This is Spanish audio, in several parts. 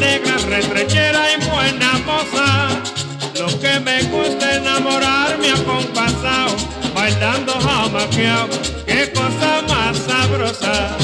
negra, retrechera y buena moza. Lo que me gusta enamorarme acompasado, bailando a jamaqueado, qué cosa más sabrosa.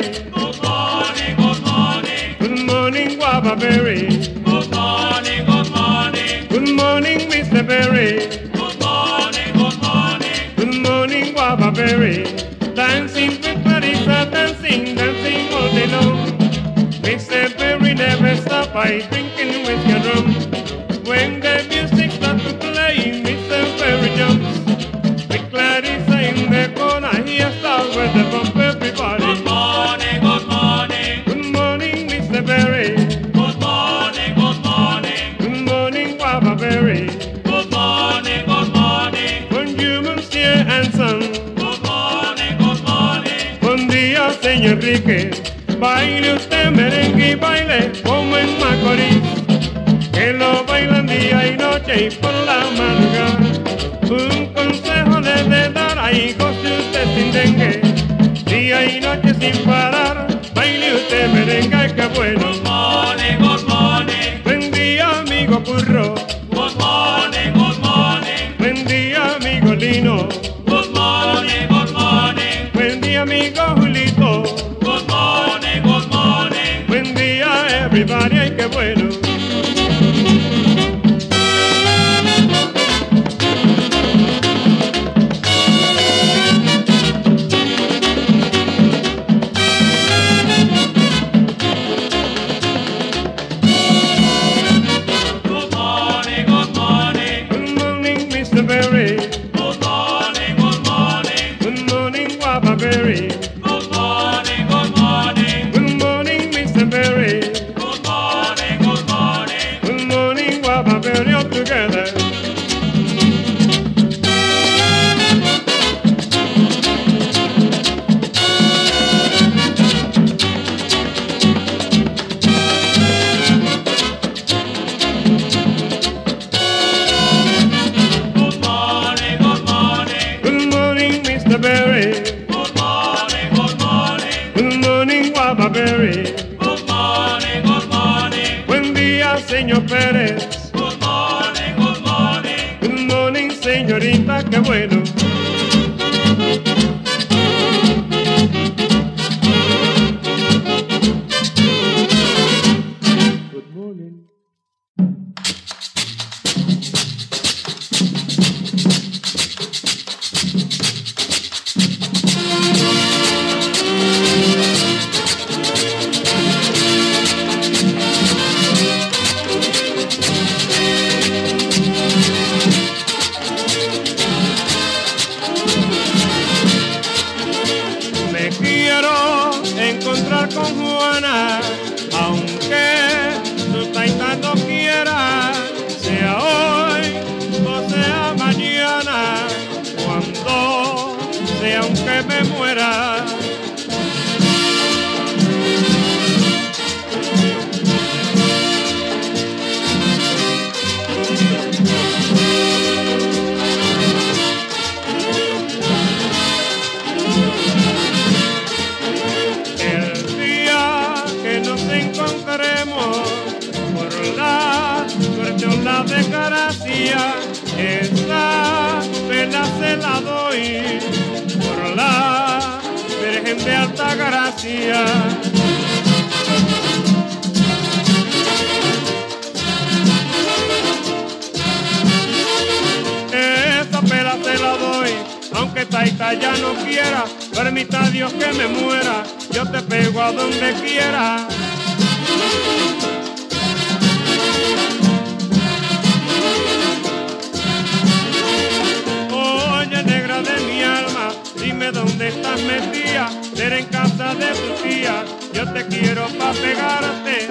Good morning, good morning. Good morning, Guava Berry. Good morning, good morning. Good morning, Mr. Berry. Good morning, good morning. Good morning, Berry. Dancing with Clarissa, dancing, dancing all day long. Mr. Never by drinking. por la amarga. Un consejo debe dar, a hijos goce usted sin dengue. Día y noche sin parar, baile usted merengue, que bueno. aunque me muera. Altagracia. Esta pela te la doy, aunque Taita ya no quiera, permita a Dios que me muera, yo te pego a donde quiera. Oye, negra de mi alma sé dónde estás metida, pero en casa de tu tía, yo te quiero pa' pegarte.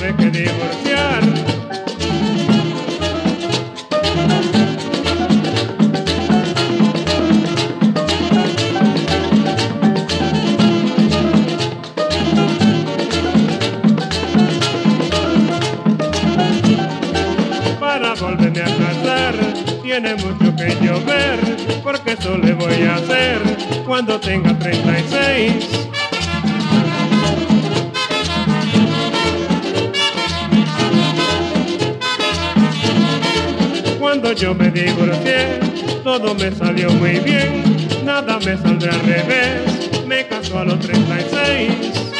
Reque de Cuando yo me divorcié, todo me salió muy bien, nada me saldrá al revés, me casó a los 36.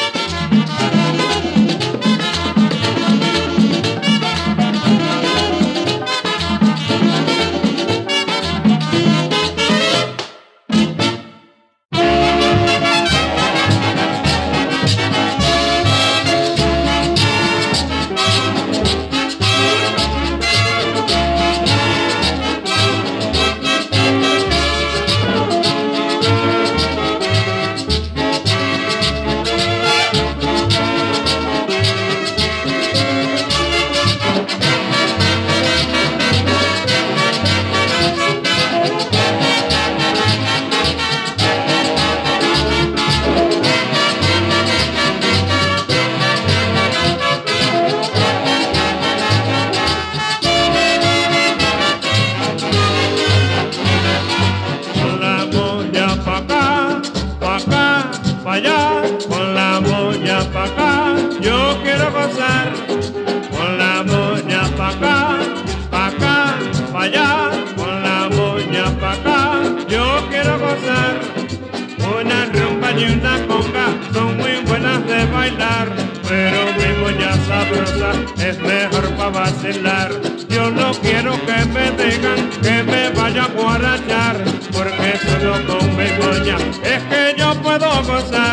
bailar, pero mi moña sabrosa es mejor para vacilar. Yo no quiero que me digan que me vaya a guarachar, porque solo con mi moña es que yo puedo gozar.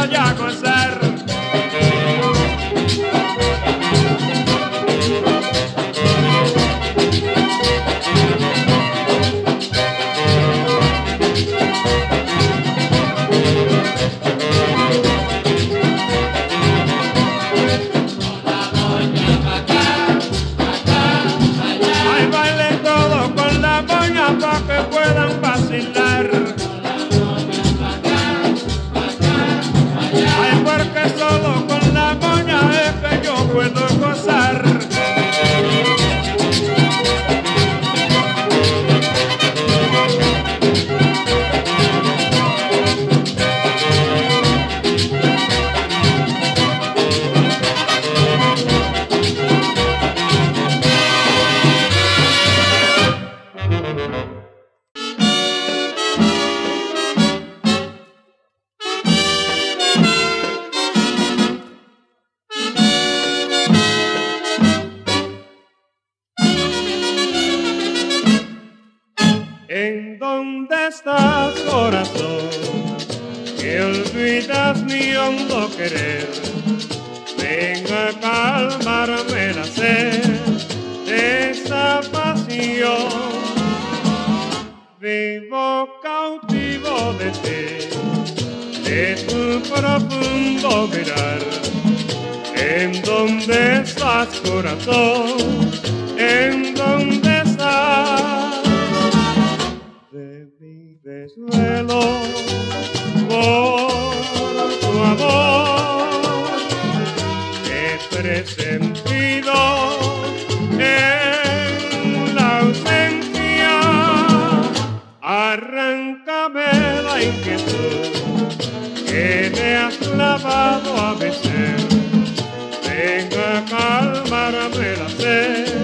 Santiago dónde estás, corazón, que olvidas mi hondo querer. Venga a calmarme la sed de esa pasión. Vivo cautivo de ti, de tu profundo mirar. ¿En dónde estás, corazón? ¿En dónde por tu amor. He presentido en la ausencia, arráncame la inquietud que me has clavado a veces. Venga a calmarme la sed.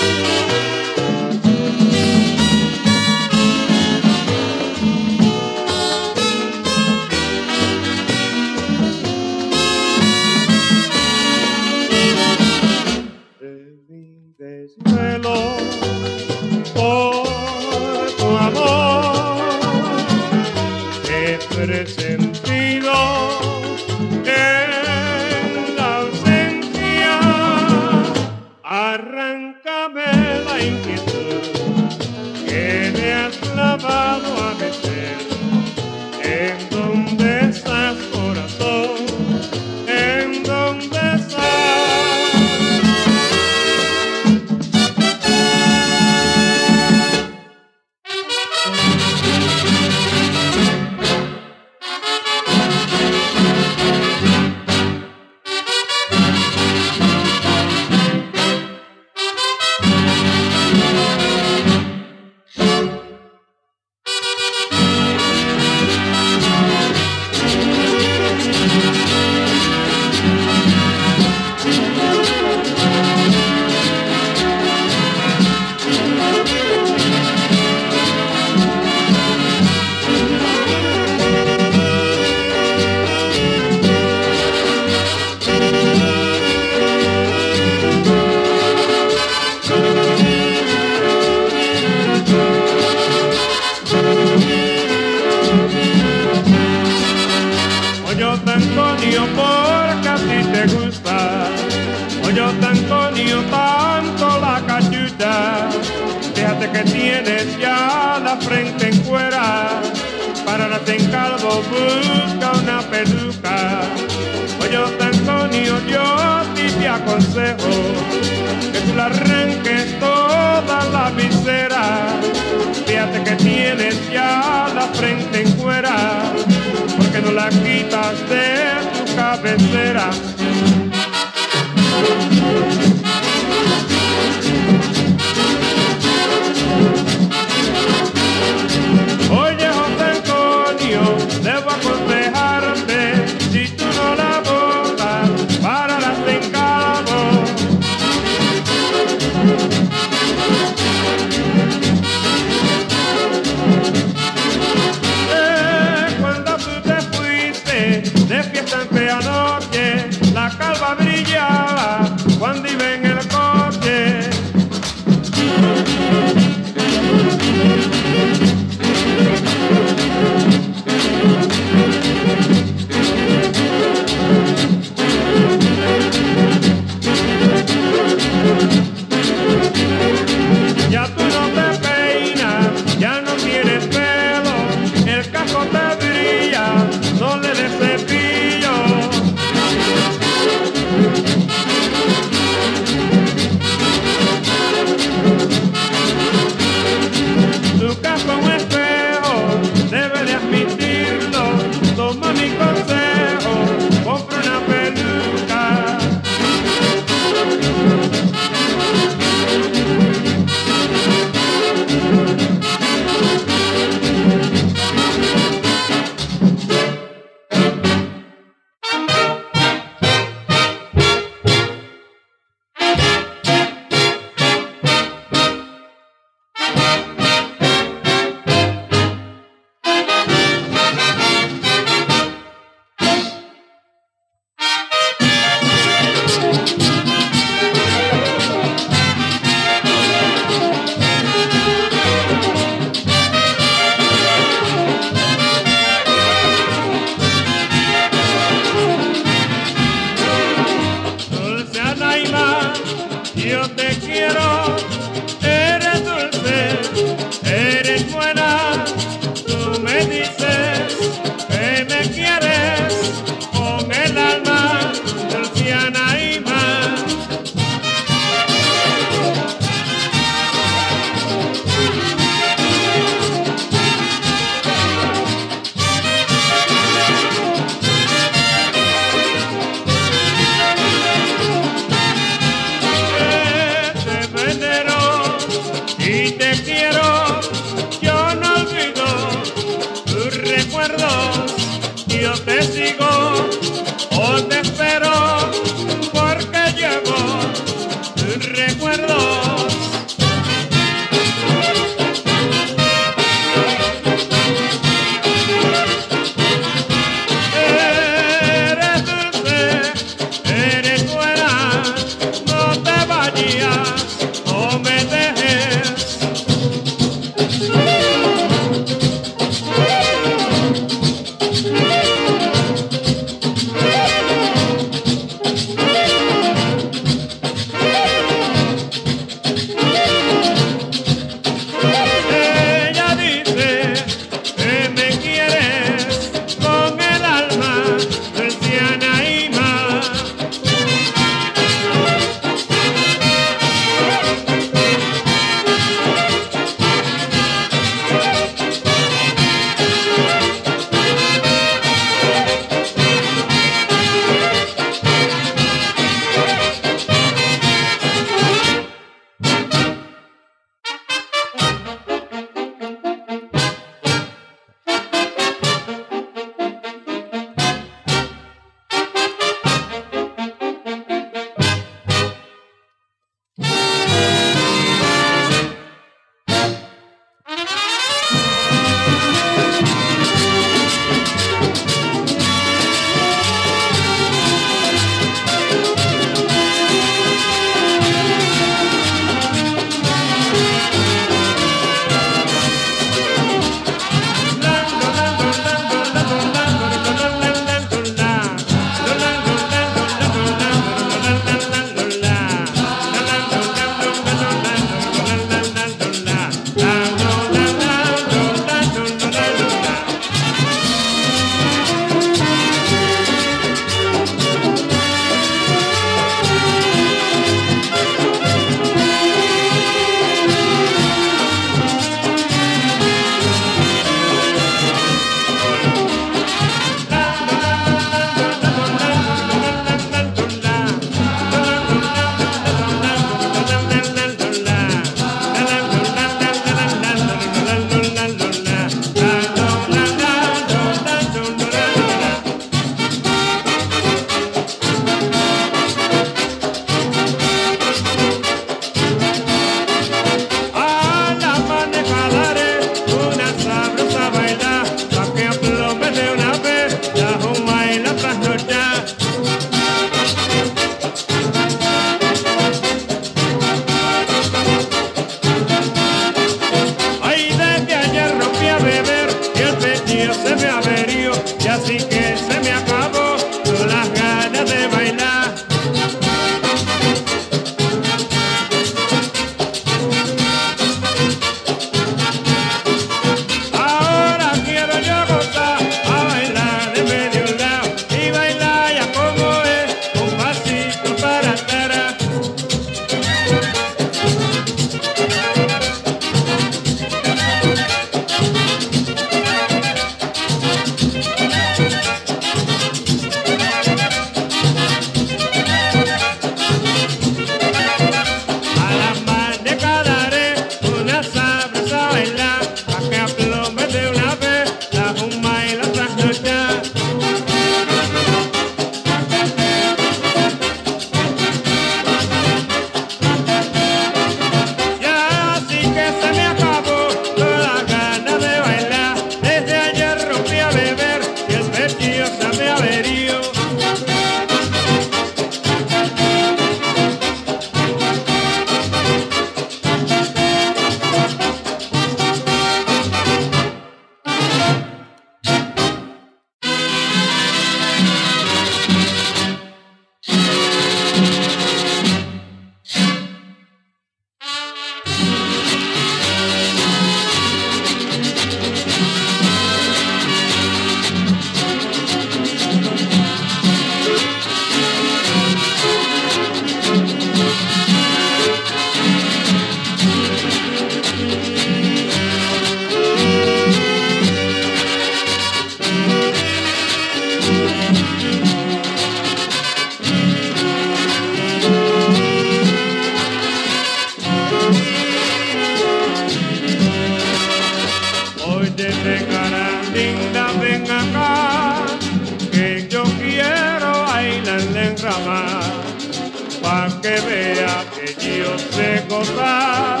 Gozar.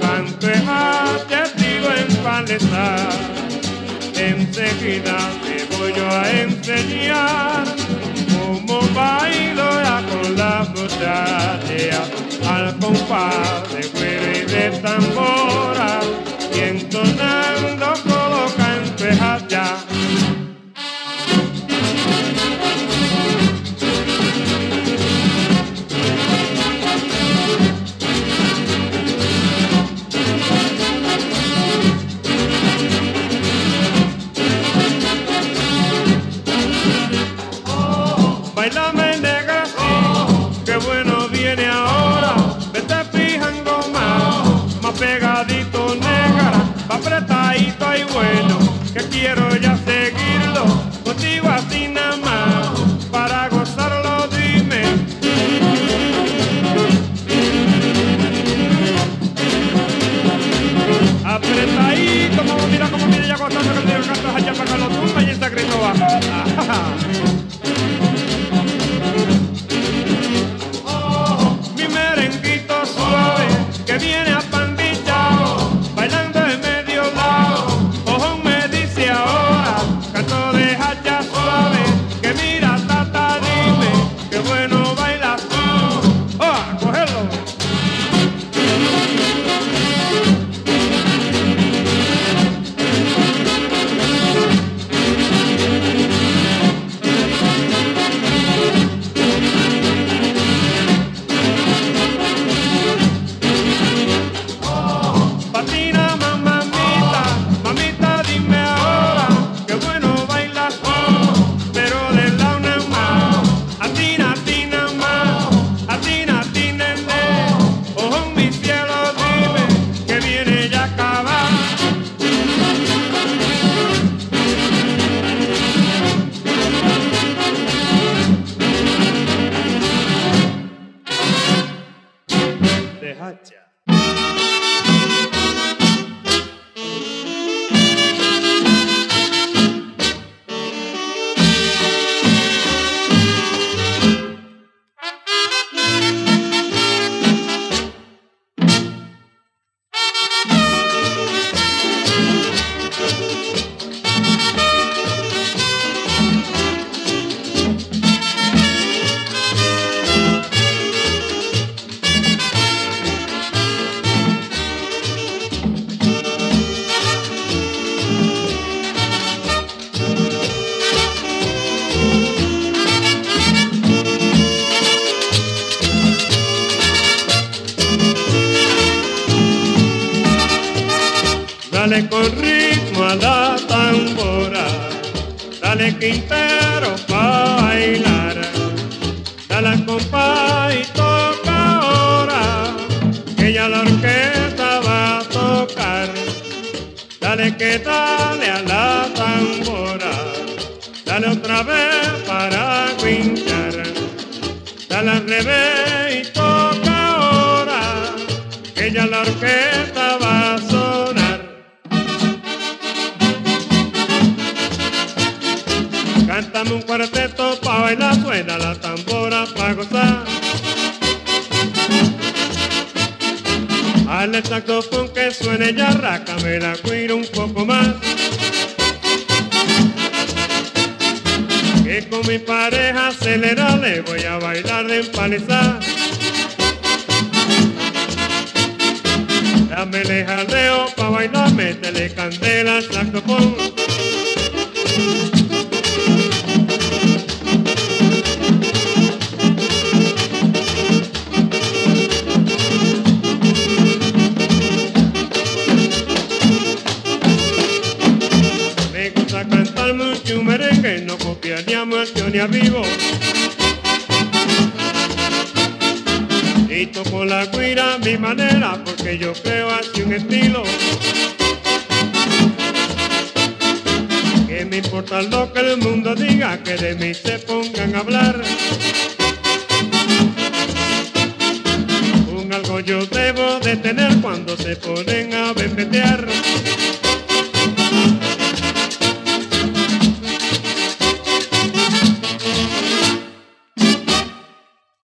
Canto ya estilo en paleta, enseguida te voy a enseñar cómo bailo ya con la muchacha al compás de cuero y de tambora y entonando quintero pa' bailar, dale al compás y toca ahora, que ya la orquesta va a tocar. Dale que dale a la tambora, dale otra vez para pinchar, dale al revés cuarteto pa' bailar, suena la tambora pa' gozar. Al saxofón que suene ya rácame la cuira un poco más. Que con mi pareja acelerada le voy a bailar de empalizar. Dame el jardeo pa' bailar, métele candela al saxofón. Muerto ni a vivo. Y toco la guira a mi manera, porque yo creo así un estilo. Que me importa lo que el mundo diga, que de mí se pongan a hablar. Un algo yo debo de tener cuando se ponen a bebetear.